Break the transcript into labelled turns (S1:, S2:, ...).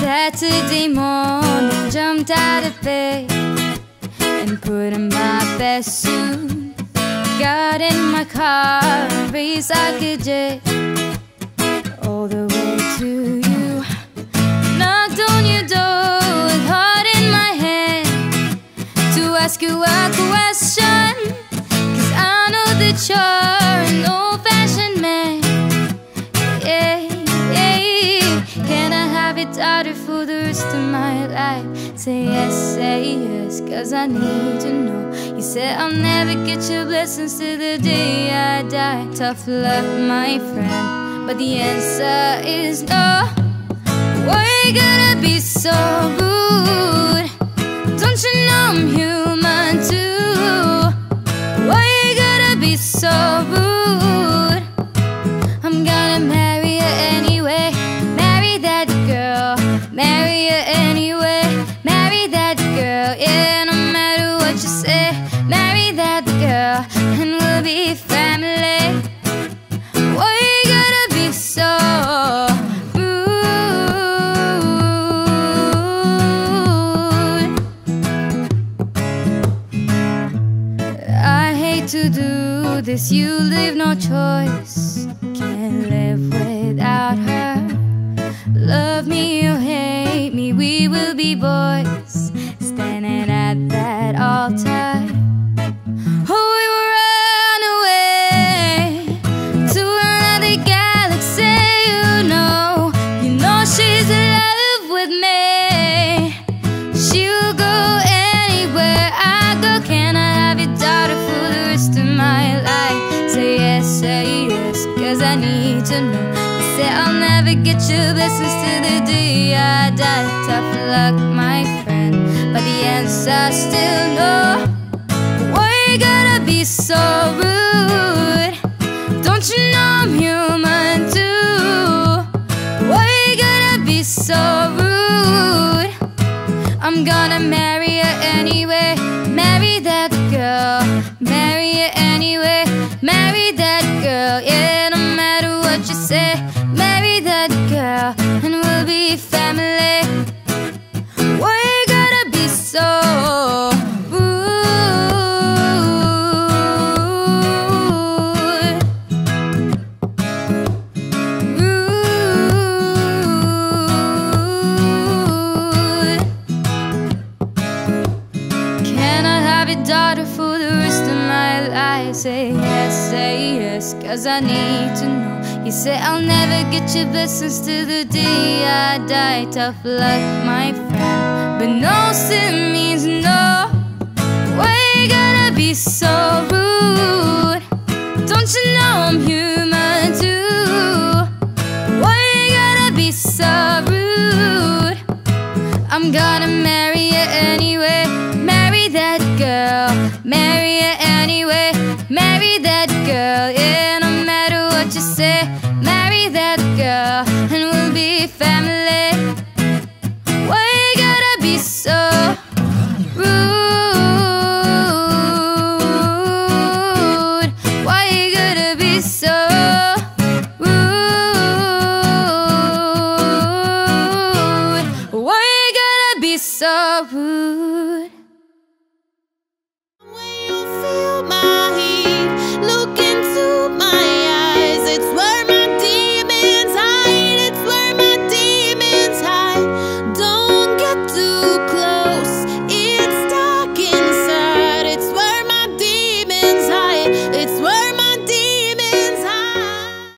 S1: Saturday morning, jumped out of bed and put on my best suit. Got in my car raced like a jet all the way to you. Knocked on your door with heart in my hand to ask you a question. I daughter for the rest of my life? Say yes, say yes, cause I need to know. You said I'll never get your blessings till the day I die. Tough luck, my friend. But the answer is no. Why you gotta be so rude? Don't you know I'm human too? Why you gotta be so rude? This, you leave no choice. Can't live without her. Love me or hate me, we will be boys. Need to know. You say I'll never get your blessings till the day I die. Tough luck, my friend, but the answer still no. Why you gotta be so rude? Don't you know I'm human too? Why you gotta be so rude? I'm gonna marry her anyway. Marry that girl. Marry girl. And we'll be family. Why you gotta be so rude? Rude. Can I have your daughter for the rest of my life? Say yes, say yes, cause I need to know. You say I'll never get your blessings till the day I die. Tough luck, my friend. But no sin means no. Why you gotta be so rude? Don't you know I'm human too? Why you gotta be so rude? I'm gonna marry you anyway. Marry that girl. Marry you anyway. Marry that girl. Yeah, say, marry that girl and we'll be family. Why you gotta be so rude? Why you gotta be so rude? Why you gotta be so rude?